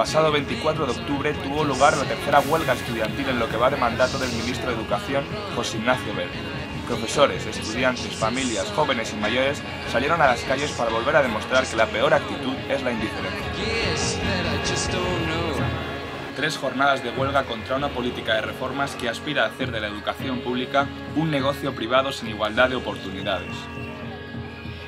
pasado 24 de octubre tuvo lugar la tercera huelga estudiantil en lo que va de mandato del ministro de Educación, José Ignacio Verde. Profesores, estudiantes, familias, jóvenes y mayores salieron a las calles para volver a demostrar que la peor actitud es la indiferencia. Tres jornadas de huelga contra una política de reformas que aspira a hacer de la educación pública un negocio privado sin igualdad de oportunidades.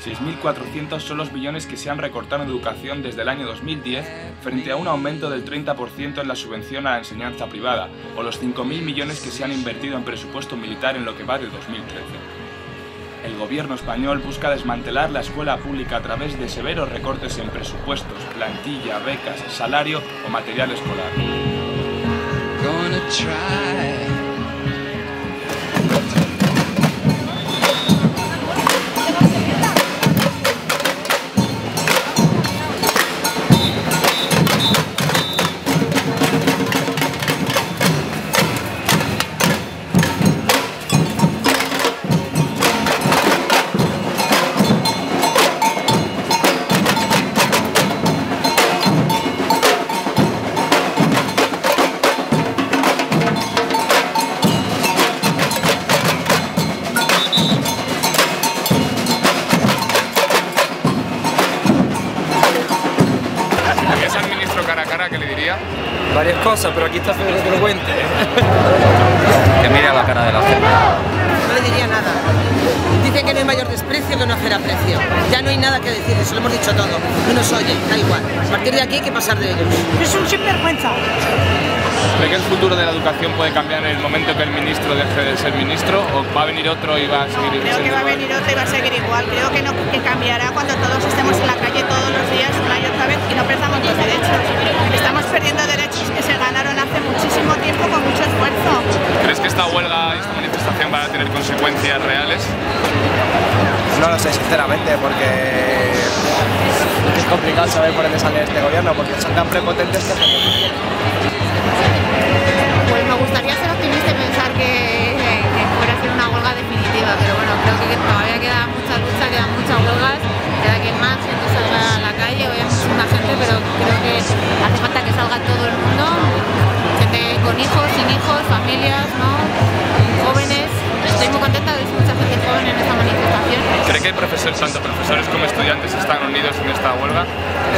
6.400 son los billones que se han recortado en educación desde el año 2010 frente a un aumento del 30% en la subvención a la enseñanza privada o los 5.000 millones que se han invertido en presupuesto militar en lo que va de 2013. El gobierno español busca desmantelar la escuela pública a través de severos recortes en presupuestos, plantilla, becas, salario o material escolar. ¿Es al ministro cara a cara que le diría? Varias cosas, pero aquí está Federico que te lo cuente. que mire a la cara de la gente. No le diría nada. Dice que no hay mayor desprecio que no hacer aprecio. Ya no hay nada que decir, se lo hemos dicho todo. No nos oye, da igual. A partir de aquí hay que pasar de ellos. Es un sinvergüenza. ¿Cree que el futuro de la educación puede cambiar en el momento que el ministro deje de ser ministro o va a venir otro y va a seguir Creo siendo que va a igual? venir otro y va a seguir igual. Creo que, no, que cambiará cuando todos estemos en la calle todos los días, manifestación van a tener consecuencias reales? No lo sé, sinceramente, porque es complicado saber por dónde sale este gobierno, porque son tan prepotentes que... Pues me gustaría ser optimista y pensar que, que fuera a ser una huelga definitiva, pero bueno, creo que todavía queda mucha lucha, quedan muchas huelgas, queda que más gente salga a la calle, hoy hay muchísima gente, pero creo que hace falta que salga todo el mundo, gente con hijos, sin hijos, familias, ¿no? ¿Cree que profesores, tanto profesores como estudiantes están unidos en esta huelga?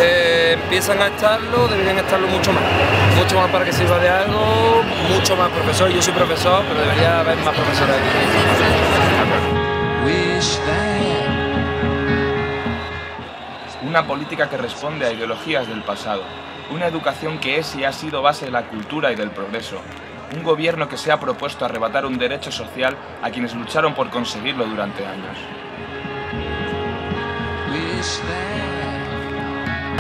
Eh, empiezan a estarlo, deberían estarlo mucho más. Mucho más para que sirva de algo, mucho más profesor. Yo soy profesor, pero debería haber más profesores aquí. Una política que responde a ideologías del pasado. Una educación que es y ha sido base de la cultura y del progreso. Un gobierno que se ha propuesto arrebatar un derecho social a quienes lucharon por conseguirlo durante años.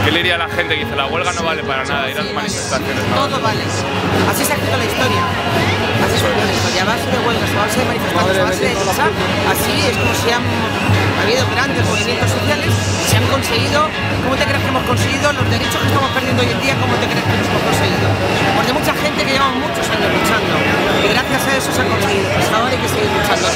¿Qué le diría a la gente que dice la huelga no vale para nada, ir a las manifestaciones no Todo vale. Así se ha escrito la historia. Así se ha escrito la historia. A base de huelgas, a base de manifestantes, a base de luchar. Así es como se han ha habido grandes movimientos sociales, se han conseguido. ¿Cómo te crees que hemos conseguido los derechos que estamos perdiendo hoy en día? ¿Cómo te crees que los hemos conseguido? Porque mucha gente que lleva muchos años luchando y gracias a eso se ha conseguido. Pues ahora hay que seguir luchando.